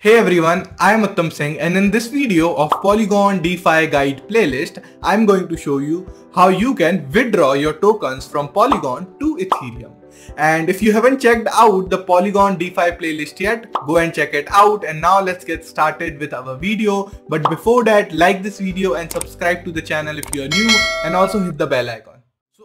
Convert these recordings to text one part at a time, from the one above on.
Hey everyone, I am Uttam Singh and in this video of Polygon DeFi guide playlist, I am going to show you how you can withdraw your tokens from Polygon to Ethereum. And if you haven't checked out the Polygon DeFi playlist yet, go and check it out. And now let's get started with our video. But before that, like this video and subscribe to the channel if you are new and also hit the bell icon.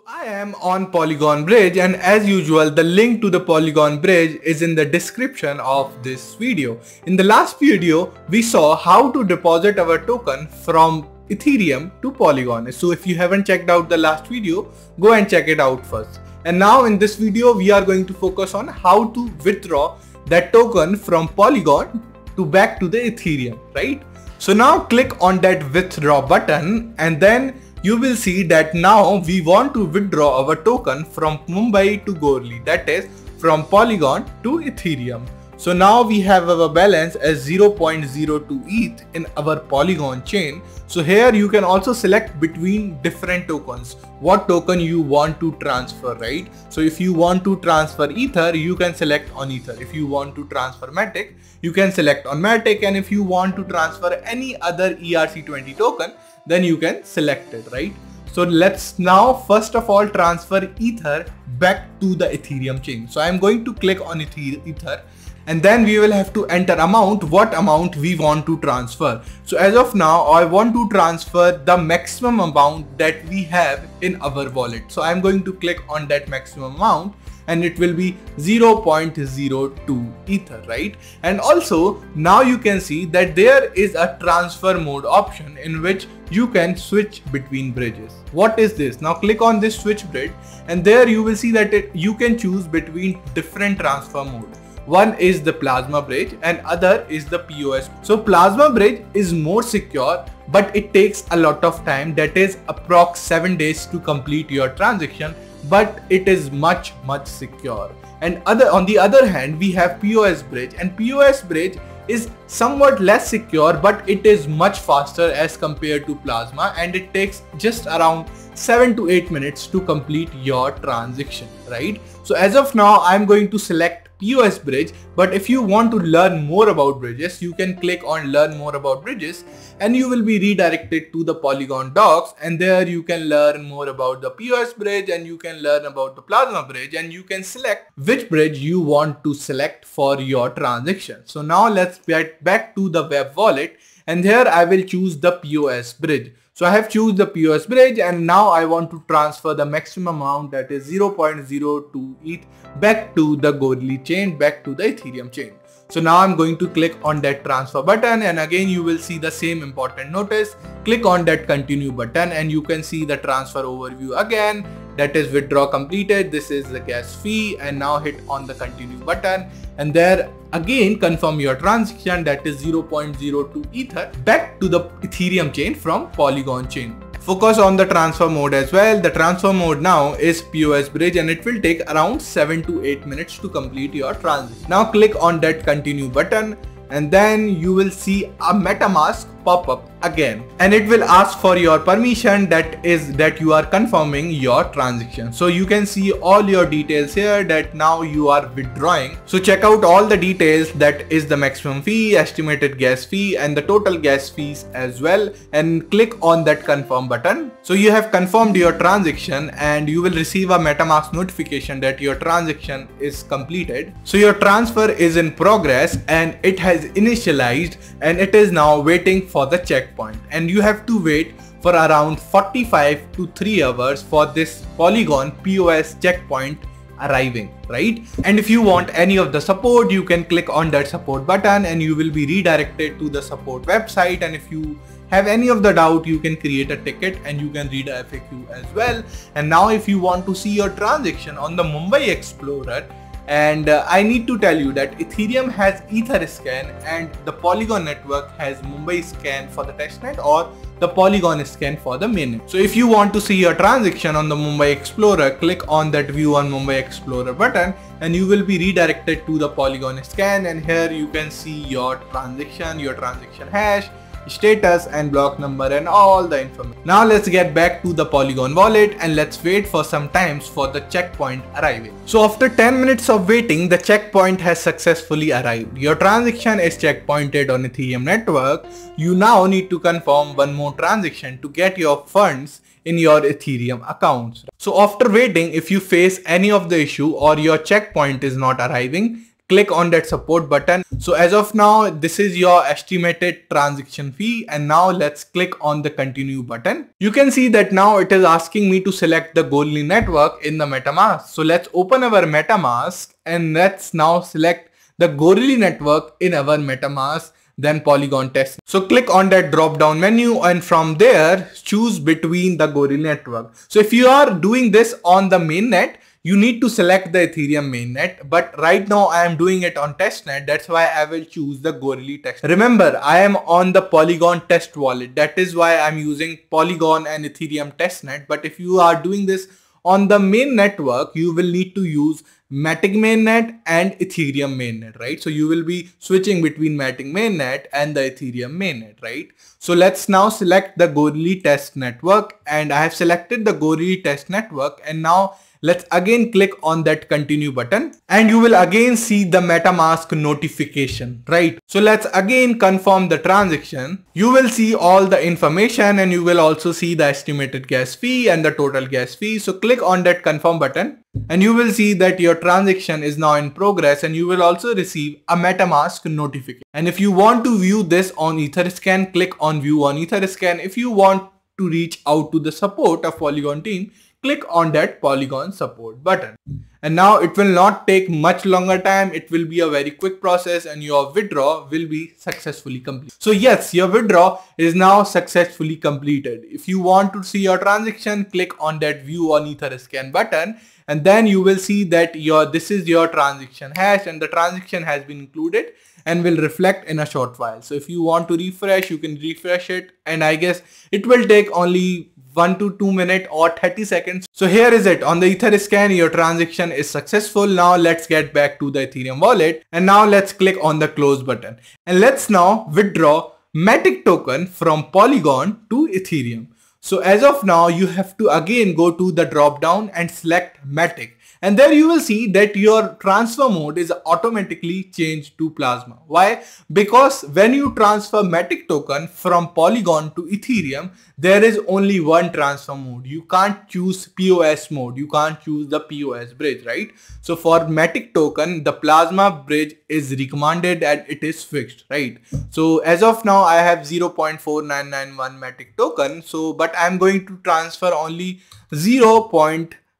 I am on Polygon Bridge and as usual the link to the Polygon Bridge is in the description of this video. In the last video we saw how to deposit our token from Ethereum to Polygon. So if you haven't checked out the last video go and check it out first. And now in this video we are going to focus on how to withdraw that token from Polygon to back to the Ethereum, right? So now click on that withdraw button and then you will see that now we want to withdraw our token from Mumbai to Goerli that is from Polygon to Ethereum. So now we have our balance as 0.02 ETH in our Polygon chain. So here you can also select between different tokens, what token you want to transfer, right? So if you want to transfer Ether, you can select on Ether. If you want to transfer Matic, you can select on Matic. And if you want to transfer any other ERC20 token, then you can select it, right? So let's now first of all transfer Ether back to the Ethereum chain. So I'm going to click on Ether and then we will have to enter amount what amount we want to transfer. So as of now i want to transfer the maximum amount that we have in our wallet. So i'm going to click on that maximum amount and it will be 0.02 ether right? And also now you can see that there is a transfer mode option in which you can switch between bridges. What is this? Now click on this switch bridge and there you will see that it, you can choose between different transfer mode one is the plasma bridge and other is the POS. So plasma bridge is more secure but it takes a lot of time. That is approx 7 days to complete your transaction but it is much much secure. And other on the other hand we have POS bridge and POS bridge is somewhat less secure but it is much faster as compared to plasma and it takes just around 7 to 8 minutes to complete your transaction right? So as of now i'm going to select POS bridge but if you want to learn more about bridges you can click on learn more about bridges and you will be redirected to the Polygon docs and there you can learn more about the POS bridge and you can learn about the Plasma bridge and you can select which bridge you want to select for your transaction. So now let's get back to the web wallet and here I will choose the POS bridge. So I have choose the POS bridge and now I want to transfer the maximum amount that is 0.02 ETH back to the Goerli chain, back to the Ethereum chain. So now I'm going to click on that transfer button and again you will see the same important notice. Click on that continue button and you can see the transfer overview again that is withdraw completed. This is the gas fee and now hit on the continue button and there again confirm your transaction that is 0.02 ether back to the ethereum chain from polygon chain. Focus on the transfer mode as well. The transfer mode now is pos bridge and it will take around 7 to 8 minutes to complete your transaction. Now click on that continue button and then you will see a metamask pop up again. And it will ask for your permission that is that you are confirming your transaction. So you can see all your details here that now you are withdrawing. So check out all the details that is the maximum fee estimated gas fee and the total gas fees as well. And click on that confirm button. So you have confirmed your transaction and you will receive a metamask notification that your transaction is completed. So your transfer is in progress and it has initialized and it is now waiting for the checkpoint. And you have to wait for around 45 to 3 hours for this Polygon POS checkpoint arriving right? And if you want any of the support you can click on that support button and you will be redirected to the support website. And if you have any of the doubt you can create a ticket and you can read a FAQ as well. And now if you want to see your transaction on the Mumbai Explorer and uh, I need to tell you that Ethereum has Etherscan and the Polygon network has Mumbai scan for the testnet or the Polygon scan for the mainnet. So if you want to see your transaction on the Mumbai Explorer, click on that view on Mumbai Explorer button and you will be redirected to the Polygon scan and here you can see your transaction, your transaction hash, status and block number and all the information. Now let's get back to the Polygon wallet and let's wait for some times for the checkpoint arriving. So after 10 minutes of waiting, the checkpoint has successfully arrived. Your transaction is checkpointed on Ethereum network. You now need to confirm one more transaction to get your funds in your Ethereum accounts. So after waiting, if you face any of the issue or your checkpoint is not arriving, click on that support button. So as of now, this is your estimated transaction fee and now let's click on the continue button. You can see that now it is asking me to select the Goerli network in the MetaMask. So let's open our MetaMask and let's now select the Goerli network in our MetaMask then Polygon test. So click on that drop down menu and from there choose between the Goerli network. So if you are doing this on the mainnet, you need to select the Ethereum mainnet. But right now I am doing it on testnet. That's why I will choose the Goerli test. Remember, I am on the Polygon test wallet. That is why I'm using Polygon and Ethereum testnet. But if you are doing this on the main network, you will need to use Matic mainnet and Ethereum mainnet, right? So you will be switching between Matic mainnet and the Ethereum mainnet, right? So let's now select the Goerli test network and I have selected the Goerli test network and now Let's again click on that continue button and you will again see the MetaMask notification, right? So let's again confirm the transaction. You will see all the information and you will also see the estimated gas fee and the total gas fee. So click on that confirm button and you will see that your transaction is now in progress and you will also receive a MetaMask notification. And if you want to view this on Etherscan, click on view on Etherscan. If you want to reach out to the support of Polygon team, click on that Polygon support button. And now it will not take much longer time. It will be a very quick process and your withdraw will be successfully complete. So yes, your withdraw is now successfully completed. If you want to see your transaction, click on that view on Etherscan button and then you will see that your this is your transaction hash and the transaction has been included and will reflect in a short while. So if you want to refresh, you can refresh it and I guess it will take only 1 to 2 minute or 30 seconds. So here is it on the Etherscan your transaction is successful. Now let's get back to the Ethereum wallet and now let's click on the close button and let's now withdraw Matic token from Polygon to Ethereum. So as of now you have to again go to the drop down and select Matic and there you will see that your transfer mode is automatically changed to Plasma. Why? Because when you transfer Matic token from Polygon to Ethereum, there is only one transfer mode. You can't choose POS mode. You can't choose the POS bridge, right? So for Matic token, the Plasma bridge is recommended and it is fixed, right? So as of now, I have 0.4991 Matic token. So, but I'm going to transfer only 0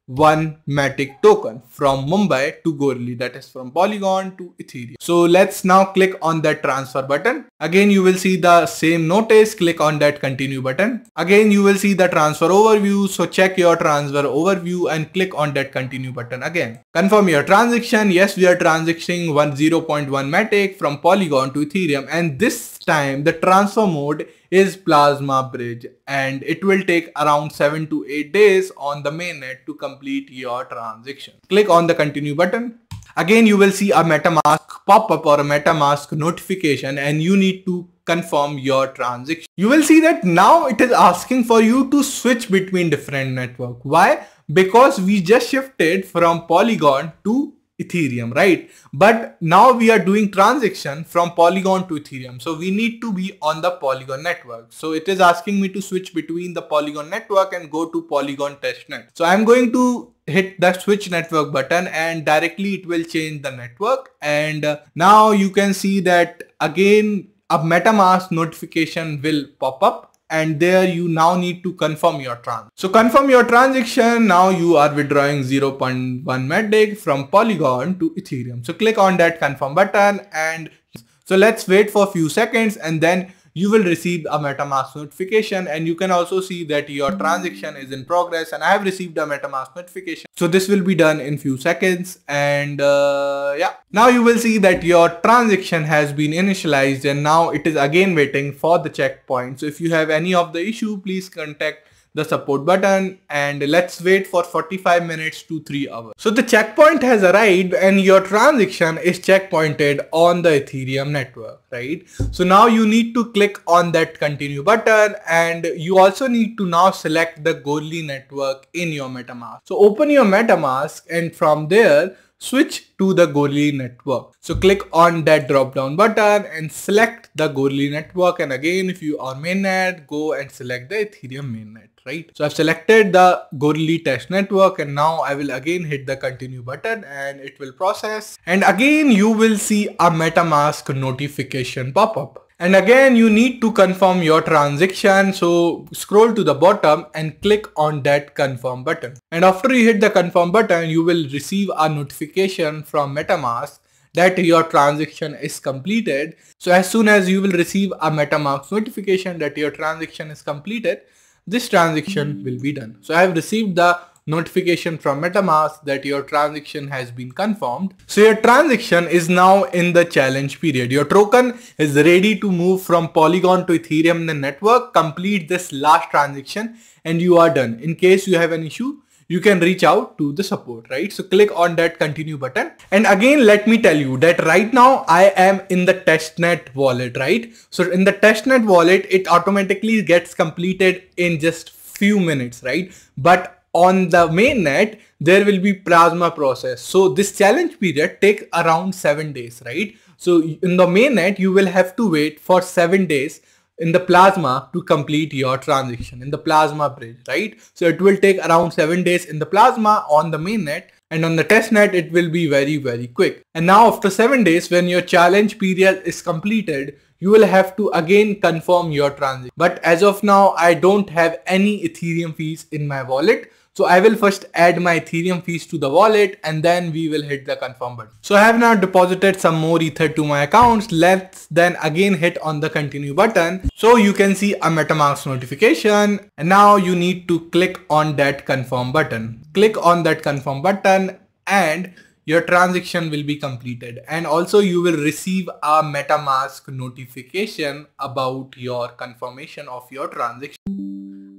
one Matic token from Mumbai to Goerli that is from Polygon to Ethereum. So let's now click on that transfer button. Again you will see the same notice click on that continue button. Again you will see the transfer overview so check your transfer overview and click on that continue button again. Confirm your transaction. Yes we are transacting 10.1 Matic from Polygon to Ethereum and this time the transfer mode is Plasma Bridge and it will take around 7 to 8 days on the mainnet to complete your transaction. Click on the continue button. Again, you will see a MetaMask pop-up or a MetaMask notification and you need to confirm your transaction. You will see that now it is asking for you to switch between different network. Why? Because we just shifted from Polygon to Ethereum, right? But now we are doing transaction from Polygon to Ethereum. So we need to be on the Polygon network. So it is asking me to switch between the Polygon network and go to Polygon testnet. So I'm going to hit the switch network button and directly it will change the network. And uh, now you can see that again a MetaMask notification will pop up and there you now need to confirm your trans. So confirm your transaction. Now you are withdrawing 0.1 Matic from Polygon to Ethereum. So click on that confirm button and so let's wait for a few seconds and then you will receive a MetaMask notification and you can also see that your transaction is in progress and I have received a MetaMask notification. So this will be done in few seconds and uh, yeah. Now you will see that your transaction has been initialized and now it is again waiting for the checkpoint. So if you have any of the issue, please contact the support button and let's wait for 45 minutes to 3 hours. So the checkpoint has arrived and your transaction is checkpointed on the Ethereum network, right? So now you need to click on that continue button and you also need to now select the Goerli network in your MetaMask. So open your MetaMask and from there switch to the Goerli network. So click on that drop down button and select the Goerli network and again if you are mainnet go and select the Ethereum mainnet right. So I've selected the Goerli test network and now I will again hit the continue button and it will process and again you will see a MetaMask notification pop up. And again, you need to confirm your transaction. So scroll to the bottom and click on that confirm button. And after you hit the confirm button, you will receive a notification from MetaMask that your transaction is completed. So as soon as you will receive a MetaMask notification that your transaction is completed, this transaction hmm. will be done. So I have received the notification from MetaMask that your transaction has been confirmed. So your transaction is now in the challenge period. Your token is ready to move from Polygon to Ethereum the network. Complete this last transaction and you are done. In case you have an issue, you can reach out to the support, right? So click on that continue button. And again, let me tell you that right now I am in the testnet wallet, right? So in the testnet wallet, it automatically gets completed in just few minutes, right? But on the mainnet, there will be plasma process. So this challenge period take around seven days, right? So in the mainnet, you will have to wait for seven days in the plasma to complete your transaction in the plasma bridge, right? So it will take around seven days in the plasma on the mainnet and on the testnet it will be very very quick. And now after 7 days when your challenge period is completed you will have to again confirm your transaction. But as of now I don't have any Ethereum fees in my wallet so I will first add my Ethereum fees to the wallet and then we will hit the confirm button. So I have now deposited some more Ether to my accounts. Let's then again hit on the continue button. So you can see a MetaMask notification and now you need to click on that confirm button. Click on that confirm button and your transaction will be completed and also you will receive a metamask notification about your confirmation of your transaction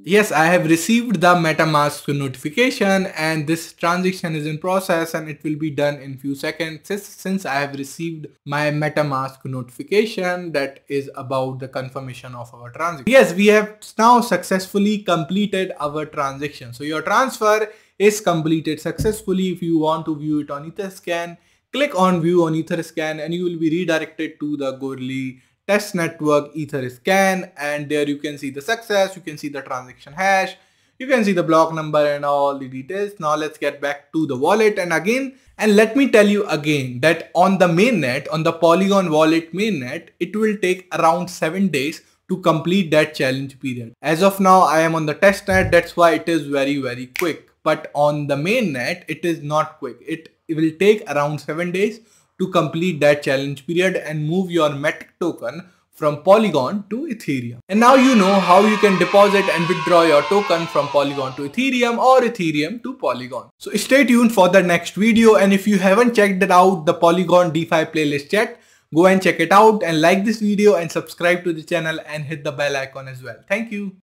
Yes, I have received the MetaMask notification and this transaction is in process and it will be done in few seconds since I have received my MetaMask notification that is about the confirmation of our transaction. Yes, we have now successfully completed our transaction. So your transfer is completed successfully. If you want to view it on Etherscan, click on view on Etherscan and you will be redirected to the Goerli test network Etherscan and there you can see the success, you can see the transaction hash, you can see the block number and all the details. Now let's get back to the wallet and again and let me tell you again that on the mainnet, on the Polygon wallet mainnet, it will take around 7 days to complete that challenge period. As of now, I am on the testnet, that's why it is very very quick. But on the mainnet, it is not quick. It, it will take around 7 days to complete that challenge period and move your Matic token from Polygon to Ethereum. And now you know how you can deposit and withdraw your token from Polygon to Ethereum or Ethereum to Polygon. So stay tuned for the next video and if you haven't checked it out the Polygon DeFi playlist yet, go and check it out and like this video and subscribe to the channel and hit the bell icon as well. Thank you.